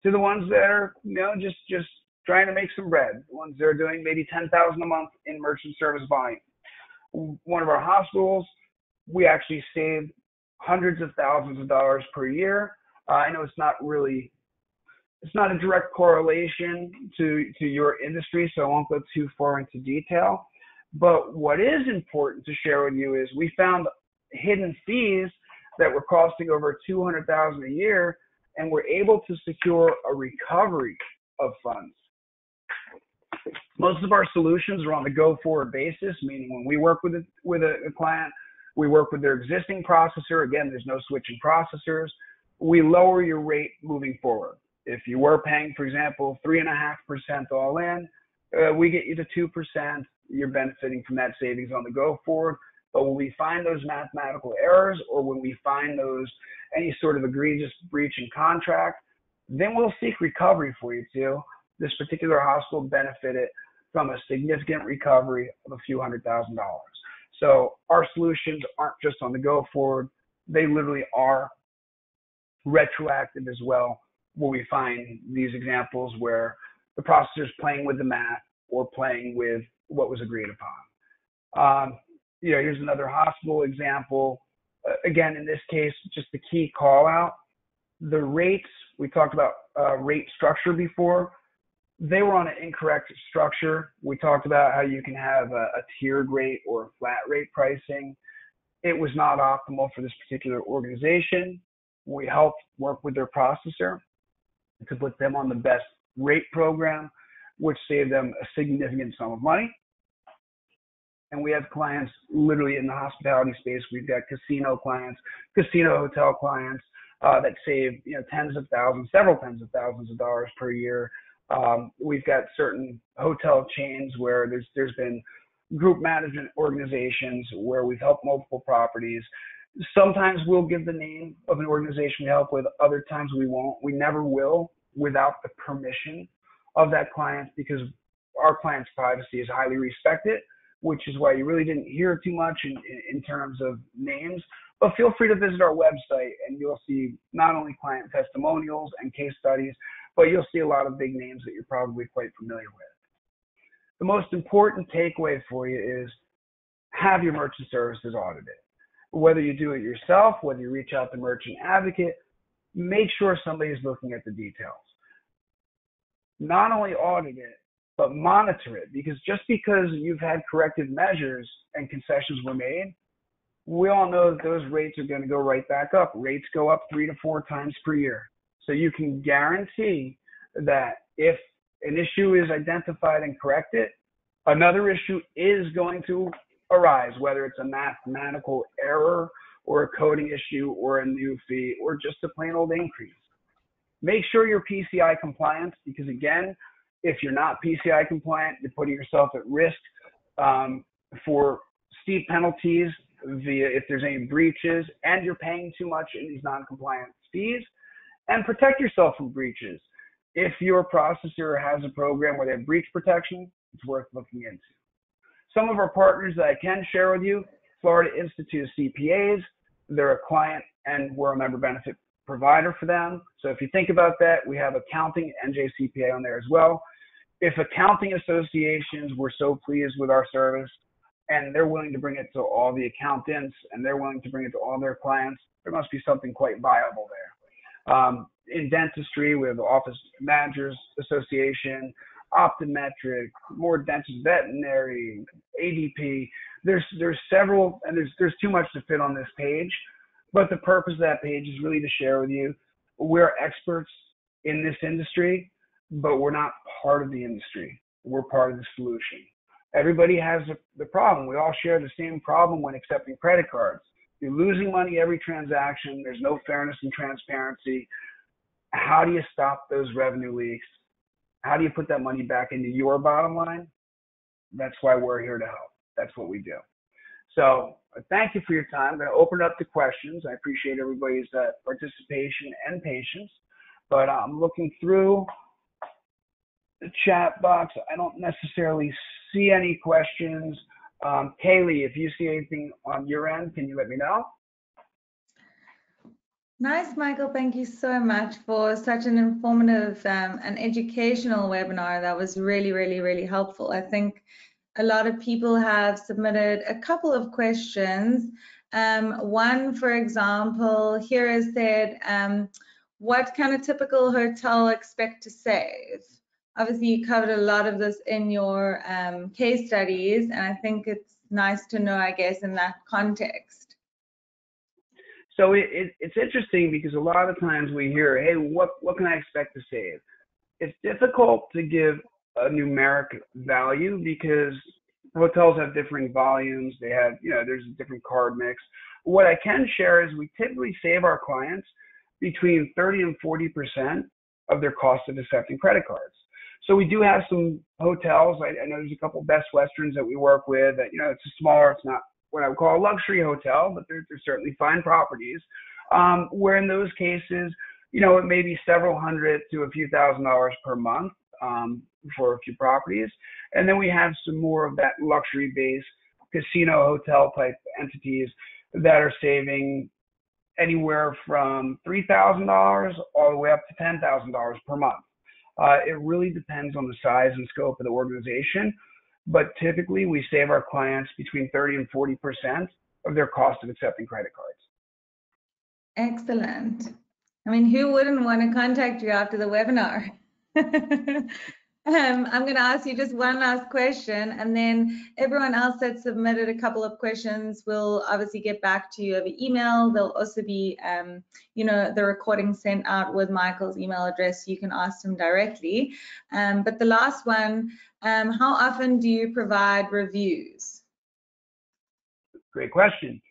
to the ones that are you know just just trying to make some bread. The ones that are doing maybe ten thousand a month in merchant service volume. One of our hospitals, we actually saved hundreds of thousands of dollars per year. Uh, I know it's not really it's not a direct correlation to to your industry, so I won't go too far into detail. But what is important to share with you is we found hidden fees that were costing over 200,000 a year and we're able to secure a recovery of funds. Most of our solutions are on the go forward basis, meaning when we work with a, with a, a client, we work with their existing processor. Again, there's no switching processors. We lower your rate moving forward. If you were paying, for example, three and a half percent all in, uh, we get you to two percent. You're benefiting from that savings on the go forward. But when we find those mathematical errors or when we find those any sort of egregious breach in contract, then we'll seek recovery for you too. This particular hospital benefited from a significant recovery of a few hundred thousand dollars. So our solutions aren't just on the go forward, they literally are retroactive as well, where we find these examples where the processor is playing with the math or playing with what was agreed upon. Um, you know, here's another hospital example. Uh, again, in this case, just the key call out. The rates, we talked about uh, rate structure before. They were on an incorrect structure. We talked about how you can have a, a tiered rate or a flat rate pricing. It was not optimal for this particular organization. We helped work with their processor to put them on the best rate program. which saved them a significant sum of money. And we have clients literally in the hospitality space. We've got casino clients, casino hotel clients uh, that save you know tens of thousands, several tens of thousands of dollars per year. Um, we've got certain hotel chains where there's there's been group management organizations where we've helped multiple properties. Sometimes we'll give the name of an organization we help with, other times we won't. We never will without the permission of that client because our client's privacy is highly respected, which is why you really didn't hear too much in, in, terms of names. But feel free to visit our website and you'll see not only client testimonials and case studies, but you'll see a lot of big names that you're probably quite familiar with. The most important takeaway for you is have your merchant services audited. Whether you do it yourself, whether you reach out to merchant advocate, make sure somebody is looking at the details. Not only audit it, but monitor it because just because you've had corrective measures and concessions were made, we all know that those rates are going to go right back up. Rates go up three to four times per year. So you can guarantee that if an issue is identified and corrected, another issue is going to arise, whether it's a mathematical error or a coding issue or a new fee or just a plain old increase. Make sure you're PCI compliant because again, if you're not PCI compliant, you're putting yourself at risk um, for steep penalties via if there's any breaches and you're paying too much in these non-compliant fees and protect yourself from breaches. If your processor has a program where they have breach protection, it's worth looking into. Some of our partners that I can share with you, Florida Institute of CPAs, they're a client and we're a member benefit provider for them. So if you think about that, we have accounting NJCPA on there as well. If accounting associations were so pleased with our service and they're willing to bring it to all the accountants and they're willing to bring it to all their clients, there must be something quite viable there. Um, in dentistry, we have the Office Managers Association, Optometric, more dentist veterinary, ADP. There's there's several, and there's there's too much to fit on this page. But the purpose of that page is really to share with you we're experts in this industry, but we're not part of the industry. We're part of the solution. Everybody has the problem. We all share the same problem when accepting credit cards. You're losing money every transaction. There's no fairness and transparency. How do you stop those revenue leaks? How do you put that money back into your bottom line? That's why we're here to help. That's what we do. So thank you for your time. I'm going to open it up to questions. I appreciate everybody's uh, participation and patience. But I'm looking through the chat box. I don't necessarily see any questions. Um, Kaylee, if you see anything on your end, can you let me know? Nice, Michael. Thank you so much for such an informative um, and educational webinar. That was really, really, really helpful. I think a lot of people have submitted a couple of questions. Um, one, for example, here is said, um, what can a typical hotel expect to save? Obviously, you covered a lot of this in your um, case studies, and I think it's nice to know, I guess, in that context. So it, it, it's interesting because a lot of times we hear, hey, what, what can I expect to save? It's difficult to give a numeric value because hotels have different volumes. They have, you know, there's a different card mix. What I can share is we typically save our clients between 30 and 40 percent of their cost of accepting credit cards. So we do have some hotels. I, I know there's a couple Best Westerns that we work with. That you know, it's a smaller. It's not what I would call a luxury hotel, but they're, they're certainly fine properties. Um, where in those cases, you know, it may be several hundred to a few thousand dollars per month um, for a few properties. And then we have some more of that luxury base casino hotel type entities that are saving anywhere from $3,000 all the way up to $10,000 per month. Uh, it really depends on the size and scope of the organization, but typically we save our clients between 30 and 40% of their cost of accepting credit cards. Excellent. I mean, who wouldn't want to contact you after the webinar? Um, I'm going to ask you just one last question, and then everyone else that submitted a couple of questions will obviously get back to you over email. There'll also be, um, you know, the recording sent out with Michael's email address. You can ask him directly. Um, but the last one, um, how often do you provide reviews? Great question.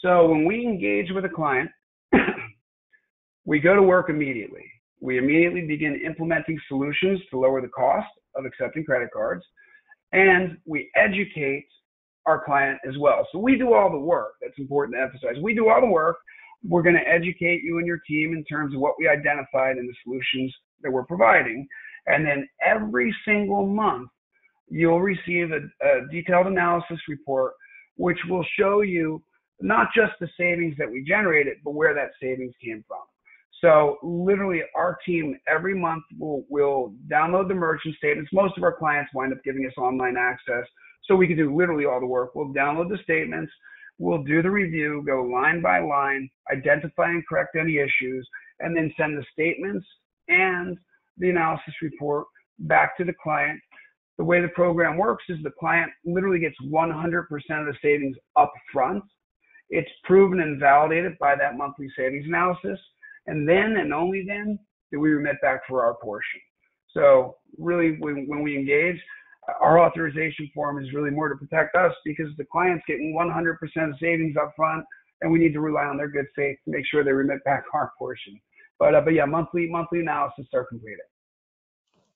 So when we engage with a client, we go to work immediately. We immediately begin implementing solutions to lower the cost of accepting credit cards, and we educate our client as well. So we do all the work. That's important to emphasize. We do all the work. We're going to educate you and your team in terms of what we identified and the solutions that we're providing. And then every single month, you'll receive a, a detailed analysis report, which will show you not just the savings that we generated, but where that savings came from. So literally our team every month will, will download the merchant statements. Most of our clients wind up giving us online access. So we can do literally all the work. We'll download the statements. We'll do the review, go line by line, identify and correct any issues, and then send the statements and the analysis report back to the client. The way the program works is the client literally gets 100% of the savings up front. It's proven and validated by that monthly savings analysis and then and only then do we remit back for our portion. So really, when, when we engage, our authorization form is really more to protect us because the client's getting 100% savings up front, and we need to rely on their good faith to make sure they remit back our portion. But uh, but yeah, monthly monthly analysis are completed.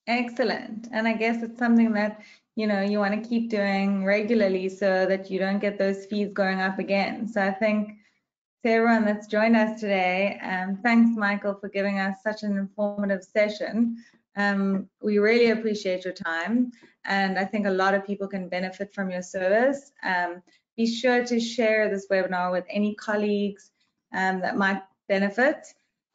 Excellent, and I guess it's something that you know you want to keep doing regularly so that you don't get those fees going up again. So I think to everyone that's joined us today. Um, thanks, Michael, for giving us such an informative session. Um, we really appreciate your time, and I think a lot of people can benefit from your service. Um, be sure to share this webinar with any colleagues um, that might benefit.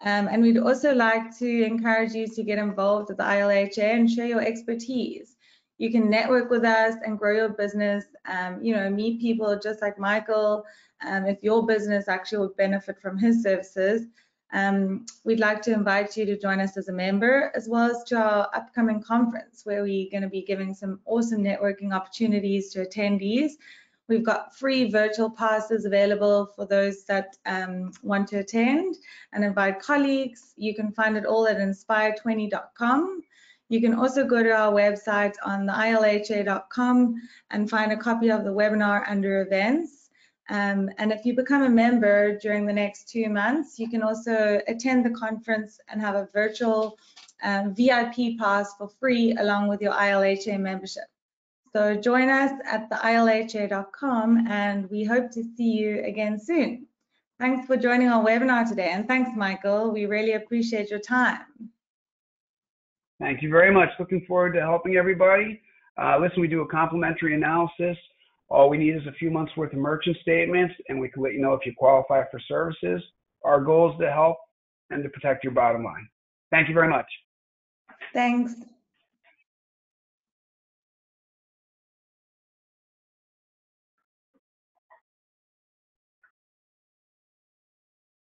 Um, and we'd also like to encourage you to get involved with the ILHA and share your expertise. You can network with us and grow your business, um, you know, meet people just like Michael, um, if your business actually would benefit from his services, um, we'd like to invite you to join us as a member, as well as to our upcoming conference, where we're going to be giving some awesome networking opportunities to attendees. We've got free virtual passes available for those that um, want to attend and invite colleagues. You can find it all at inspire20.com. You can also go to our website on the ilha.com and find a copy of the webinar under events. Um, and if you become a member during the next two months, you can also attend the conference and have a virtual um, VIP pass for free along with your ILHA membership. So join us at the ilha.com and we hope to see you again soon. Thanks for joining our webinar today and thanks, Michael. We really appreciate your time. Thank you very much. Looking forward to helping everybody. Uh, listen, we do a complimentary analysis all we need is a few months worth of merchant statements and we can let you know if you qualify for services. Our goal is to help and to protect your bottom line. Thank you very much. Thanks.